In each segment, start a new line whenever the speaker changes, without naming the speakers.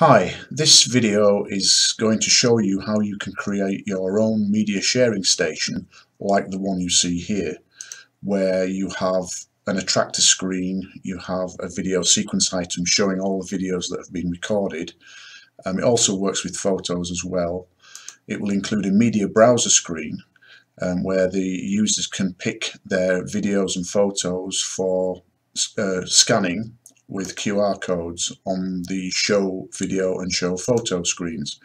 Hi, this video is going to show you how you can create your own media sharing station like the one you see here where you have an attractor screen, you have a video sequence item showing all the videos that have been recorded. Um, it also works with photos as well. It will include a media browser screen um, where the users can pick their videos and photos for uh, scanning with QR codes on the show video and show photo screens.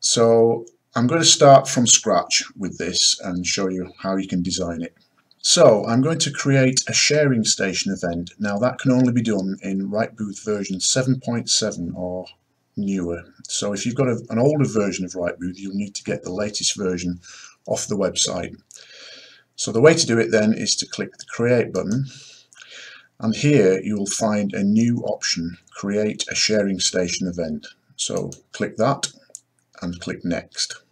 So I'm going to start from scratch with this and show you how you can design it. So I'm going to create a sharing station event. Now that can only be done in Rightbooth version 7.7 or newer. So if you've got a, an older version of Rightbooth, you'll need to get the latest version off the website. So the way to do it then is to click the create button and here you will find a new option create a sharing station event so click that and click next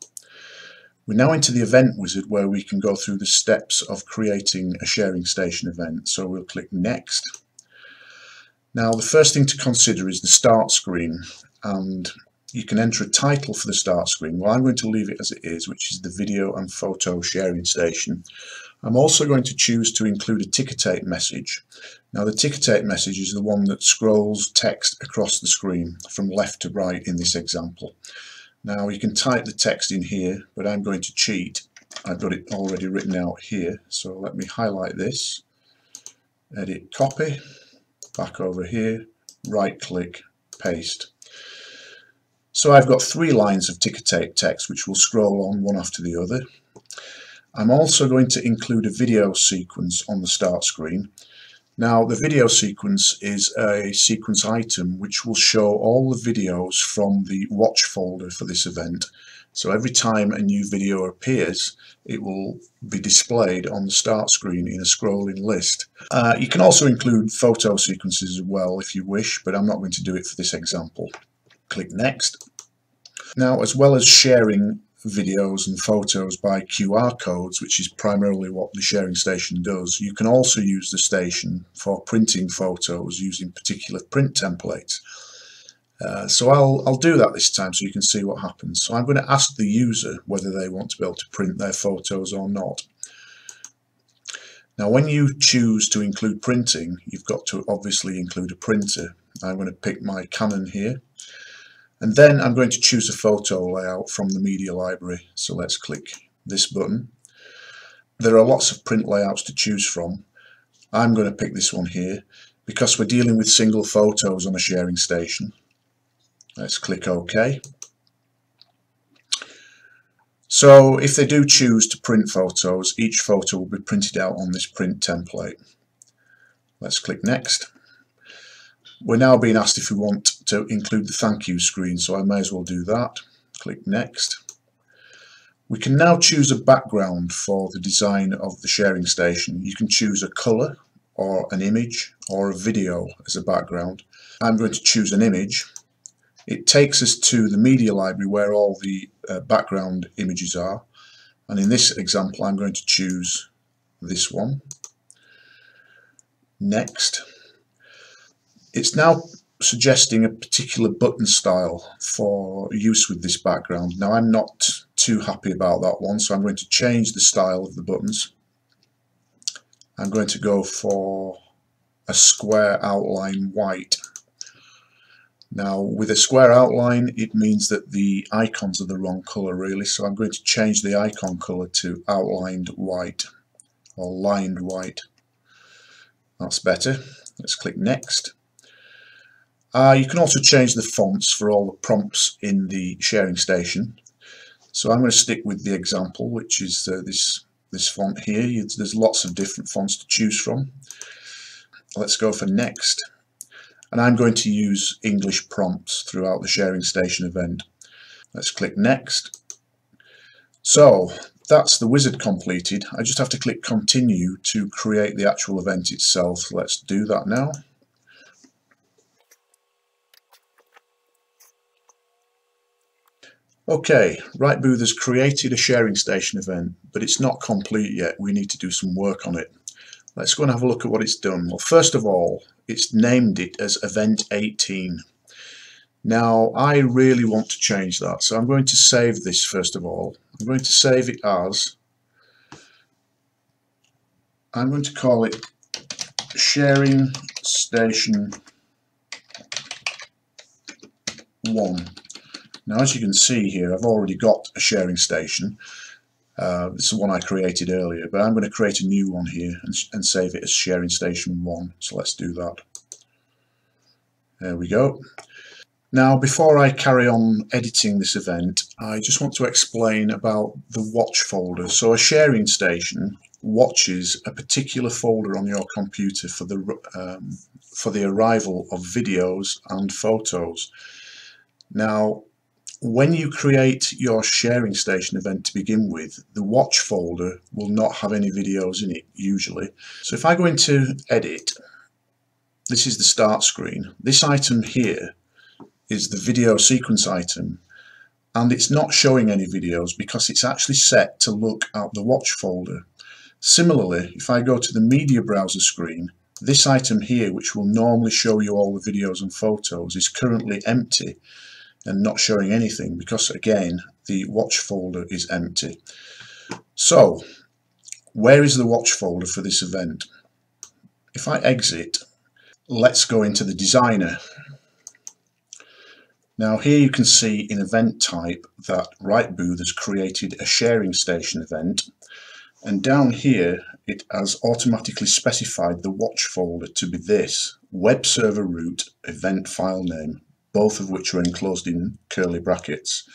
we're now into the event wizard where we can go through the steps of creating a sharing station event so we'll click next now the first thing to consider is the start screen and you can enter a title for the start screen. Well, I'm going to leave it as it is, which is the video and photo sharing station. I'm also going to choose to include a ticker tape message. Now the ticker tape message is the one that scrolls text across the screen from left to right in this example. Now you can type the text in here, but I'm going to cheat. I've got it already written out here, so let me highlight this, edit copy, back over here, right click, paste. So I've got three lines of ticker tape text which will scroll on one after the other. I'm also going to include a video sequence on the start screen. Now the video sequence is a sequence item which will show all the videos from the watch folder for this event. So every time a new video appears it will be displayed on the start screen in a scrolling list. Uh, you can also include photo sequences as well if you wish but I'm not going to do it for this example click next. Now as well as sharing videos and photos by QR codes which is primarily what the sharing station does. You can also use the station for printing photos using particular print templates. Uh, so I'll, I'll do that this time so you can see what happens. So I'm going to ask the user whether they want to be able to print their photos or not. Now when you choose to include printing you've got to obviously include a printer. I'm going to pick my Canon here and then I'm going to choose a photo layout from the media library. So let's click this button. There are lots of print layouts to choose from. I'm going to pick this one here because we're dealing with single photos on a sharing station. Let's click OK. So if they do choose to print photos each photo will be printed out on this print template. Let's click next. We're now being asked if we want to include the thank you screen, so I may as well do that. Click Next. We can now choose a background for the design of the sharing station. You can choose a colour or an image or a video as a background. I'm going to choose an image. It takes us to the media library where all the uh, background images are and in this example I'm going to choose this one. Next. It's now suggesting a particular button style for use with this background. Now I'm not too happy about that one so I'm going to change the style of the buttons. I'm going to go for a square outline white. Now with a square outline it means that the icons are the wrong colour really so I'm going to change the icon colour to outlined white or lined white. That's better. Let's click next. Uh, you can also change the fonts for all the prompts in the sharing station. So I'm going to stick with the example, which is uh, this, this font here. There's lots of different fonts to choose from. Let's go for next. And I'm going to use English prompts throughout the sharing station event. Let's click next. So that's the wizard completed. I just have to click continue to create the actual event itself. Let's do that now. Okay, Rightbooth has created a sharing station event, but it's not complete yet. We need to do some work on it. Let's go and have a look at what it's done. Well, first of all, it's named it as Event 18. Now I really want to change that so I'm going to save this first of all. I'm going to save it as I'm going to call it sharing station 1. Now as you can see here I've already got a sharing station. Uh, is the one I created earlier but I'm going to create a new one here and, and save it as sharing station 1. So let's do that. There we go. Now before I carry on editing this event I just want to explain about the watch folder. So a sharing station watches a particular folder on your computer for the um, for the arrival of videos and photos. Now when you create your sharing station event to begin with the watch folder will not have any videos in it usually. So if I go into edit this is the start screen. This item here is the video sequence item and it's not showing any videos because it's actually set to look at the watch folder. Similarly, if I go to the media browser screen, this item here, which will normally show you all the videos and photos, is currently empty and not showing anything because again, the watch folder is empty. So, where is the watch folder for this event? If I exit, let's go into the designer now here you can see in event type that Rightbooth has created a sharing station event and down here it has automatically specified the watch folder to be this web server root event file name both of which are enclosed in curly brackets.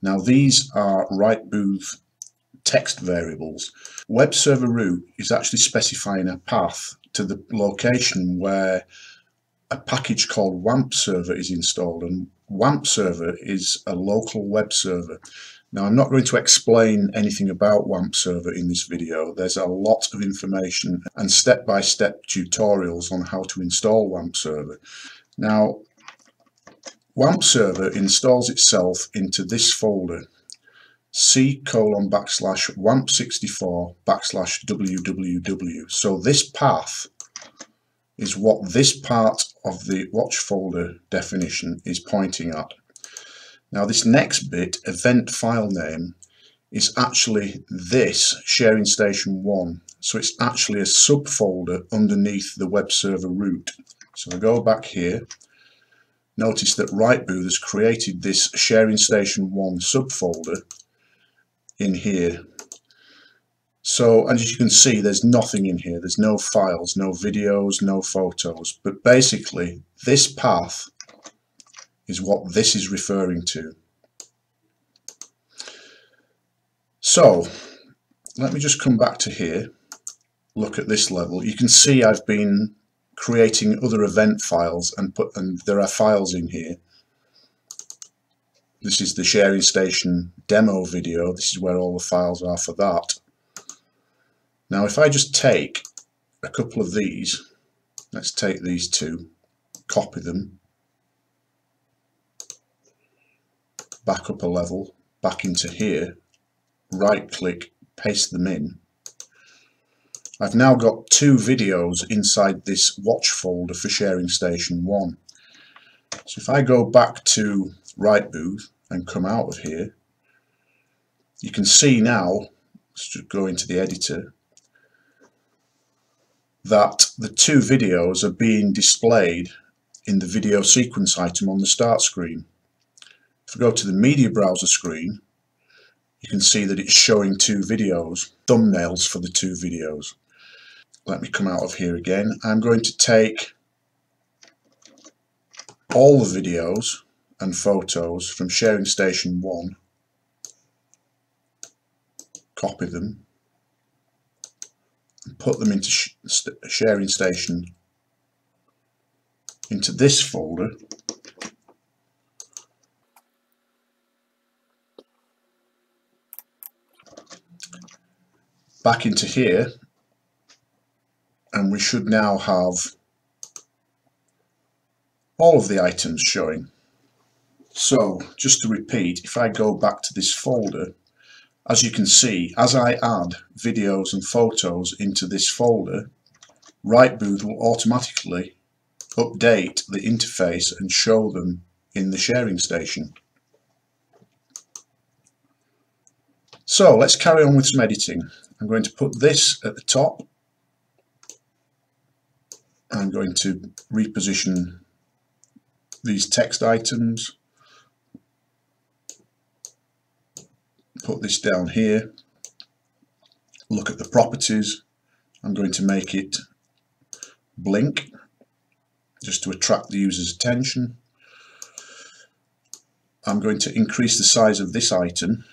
Now these are Rightbooth text variables. Web server root is actually specifying a path to the location where a package called WAMP server is installed and WAMP server is a local web server. Now I'm not going to explain anything about WAMP server in this video. There's a lot of information and step-by-step -step tutorials on how to install WAMP server. Now WAMP server installs itself into this folder c colon backslash wamp64 backslash www. So this path is what this part of the watch folder definition is pointing at. Now this next bit, event file name, is actually this sharing station 1. So it's actually a subfolder underneath the web server root. So I go back here, notice that Rightbooth has created this sharing station 1 subfolder in here so as you can see there's nothing in here, there's no files, no videos, no photos, but basically this path is what this is referring to. So let me just come back to here, look at this level. You can see I've been creating other event files and put and there are files in here. This is the sharing station demo video. This is where all the files are for that. Now if I just take a couple of these, let's take these two, copy them, back up a level, back into here, right click, paste them in. I've now got two videos inside this watch folder for sharing station 1. So if I go back to Rightbooth and come out of here, you can see now, let's go into the editor, that the two videos are being displayed in the video sequence item on the start screen. If we go to the media browser screen you can see that it's showing two videos, thumbnails for the two videos. Let me come out of here again. I'm going to take all the videos and photos from sharing station 1 copy them and put them into sh sharing station into this folder back into here we should now have all of the items showing so just to repeat if I go back to this folder as you can see, as I add videos and photos into this folder, Rightbooth will automatically update the interface and show them in the sharing station. So let's carry on with some editing. I'm going to put this at the top. I'm going to reposition these text items. Put this down here. Look at the properties. I'm going to make it blink just to attract the user's attention. I'm going to increase the size of this item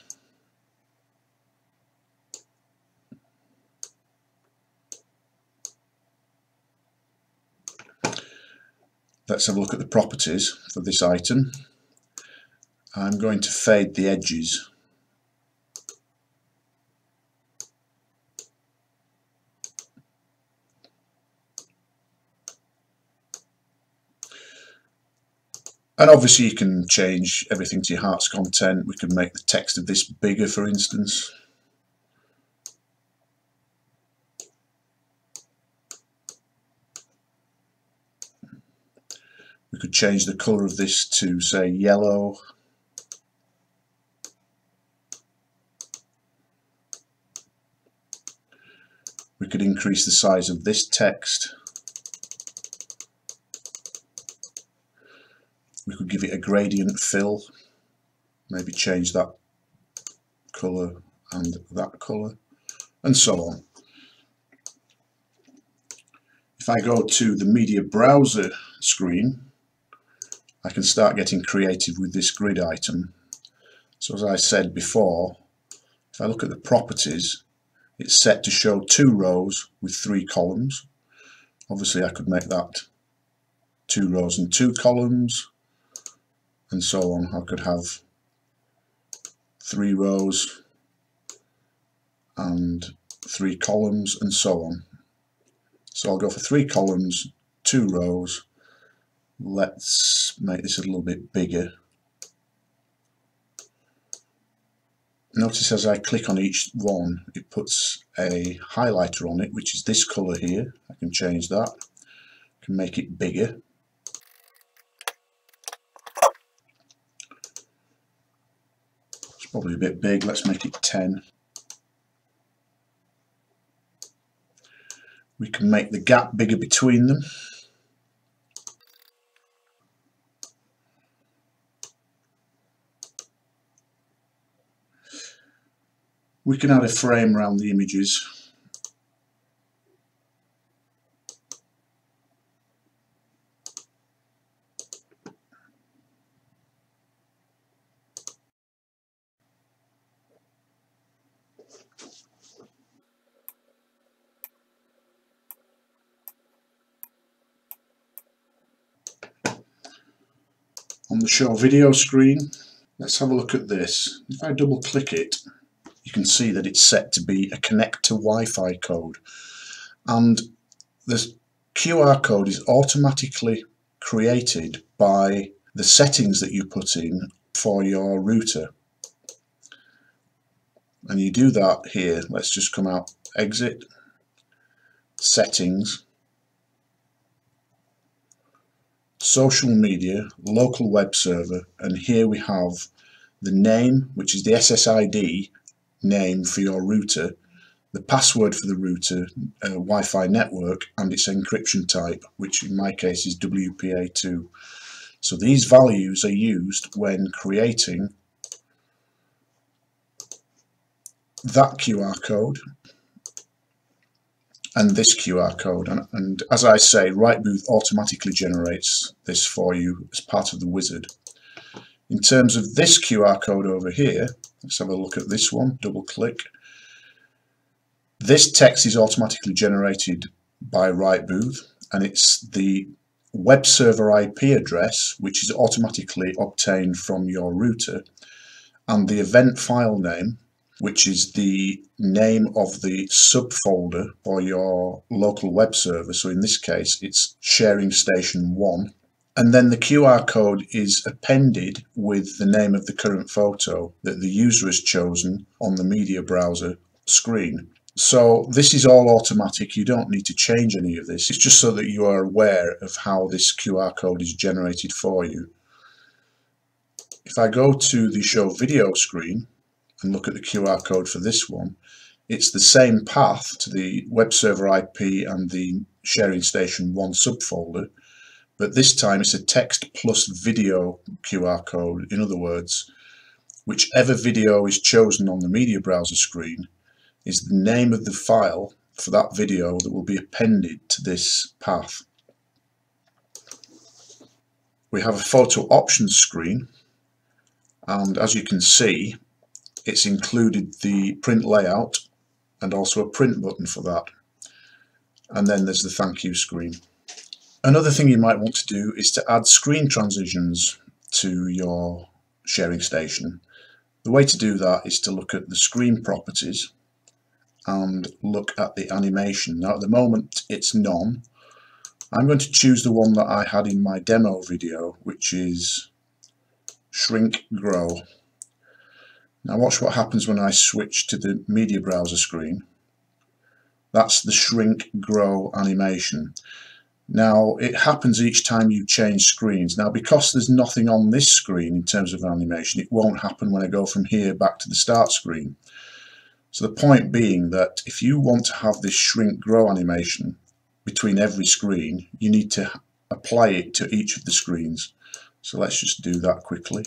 Let's have a look at the properties for this item. I'm going to fade the edges. And obviously you can change everything to your heart's content. We can make the text of this bigger for instance. Could change the colour of this to say yellow. We could increase the size of this text. We could give it a gradient fill, maybe change that colour and that colour, and so on. If I go to the media browser screen, I can start getting creative with this grid item. So as I said before, if I look at the properties, it's set to show two rows with three columns. Obviously I could make that two rows and two columns and so on. I could have three rows and three columns and so on. So I'll go for three columns, two rows. Let's make this a little bit bigger. Notice as I click on each one, it puts a highlighter on it, which is this colour here. I can change that. I can make it bigger. It's probably a bit big. Let's make it 10. We can make the gap bigger between them. We can add a frame around the images. On the show video screen let's have a look at this. If I double click it you can see that it's set to be a connect to Wi-Fi code. And the QR code is automatically created by the settings that you put in for your router. And you do that here. Let's just come out exit settings social media local web server and here we have the name which is the SSID name for your router, the password for the router, uh, Wi-Fi network, and its encryption type, which in my case is WPA2. So these values are used when creating that QR code and this QR code and, and as I say Rightbooth automatically generates this for you as part of the wizard. In terms of this QR code over here Let's have a look at this one, double click. This text is automatically generated by Rightbooth and it's the web server IP address which is automatically obtained from your router and the event file name which is the name of the subfolder for your local web server so in this case it's sharing station 1 and then the QR code is appended with the name of the current photo that the user has chosen on the media browser screen. So this is all automatic, you don't need to change any of this, it's just so that you are aware of how this QR code is generated for you. If I go to the show video screen and look at the QR code for this one, it's the same path to the web server IP and the sharing station 1 subfolder, but this time it's a text plus video QR code. In other words, whichever video is chosen on the media browser screen is the name of the file for that video that will be appended to this path. We have a photo options screen and as you can see it's included the print layout and also a print button for that and then there's the thank you screen. Another thing you might want to do is to add screen transitions to your sharing station. The way to do that is to look at the screen properties and look at the animation. Now at the moment it's none. I'm going to choose the one that I had in my demo video which is shrink grow. Now watch what happens when I switch to the media browser screen. That's the shrink grow animation. Now it happens each time you change screens. Now because there's nothing on this screen in terms of animation it won't happen when I go from here back to the start screen. So the point being that if you want to have this shrink grow animation between every screen you need to apply it to each of the screens. So let's just do that quickly.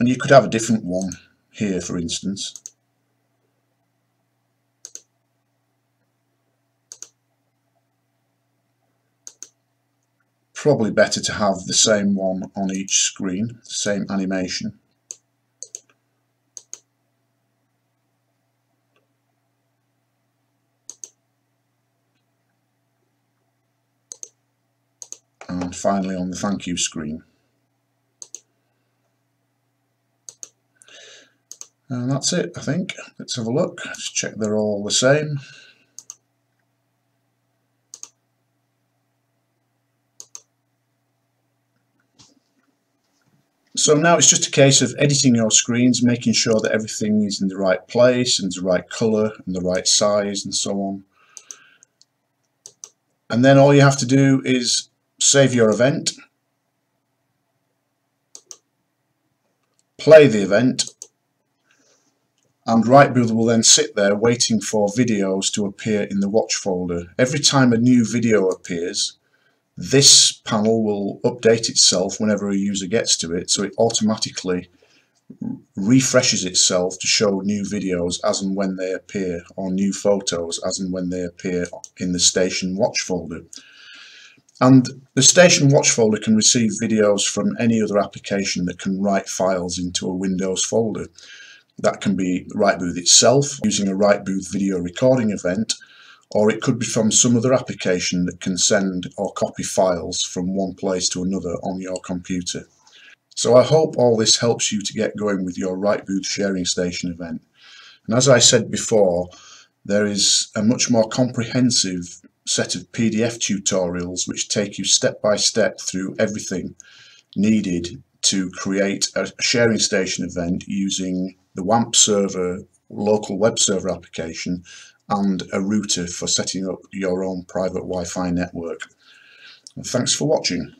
And you could have a different one here for instance. Probably better to have the same one on each screen, same animation. and finally on the thank you screen. And that's it, I think. Let's have a look. Let's check they're all the same. So now it's just a case of editing your screens, making sure that everything is in the right place and the right colour and the right size and so on. And then all you have to do is save your event, play the event and Rightbooth will then sit there waiting for videos to appear in the watch folder. Every time a new video appears, this panel will update itself whenever a user gets to it, so it automatically refreshes itself to show new videos as and when they appear, or new photos as and when they appear in the station watch folder. And the station watch folder can receive videos from any other application that can write files into a Windows folder. That can be Rightbooth itself using a Rightbooth video recording event or it could be from some other application that can send or copy files from one place to another on your computer. So I hope all this helps you to get going with your Rightbooth sharing station event. And as I said before, there is a much more comprehensive set of PDF tutorials which take you step by step through everything needed to create a sharing station event using the WAMP server local web server application and a router for setting up your own private Wi-Fi network. thanks for watching.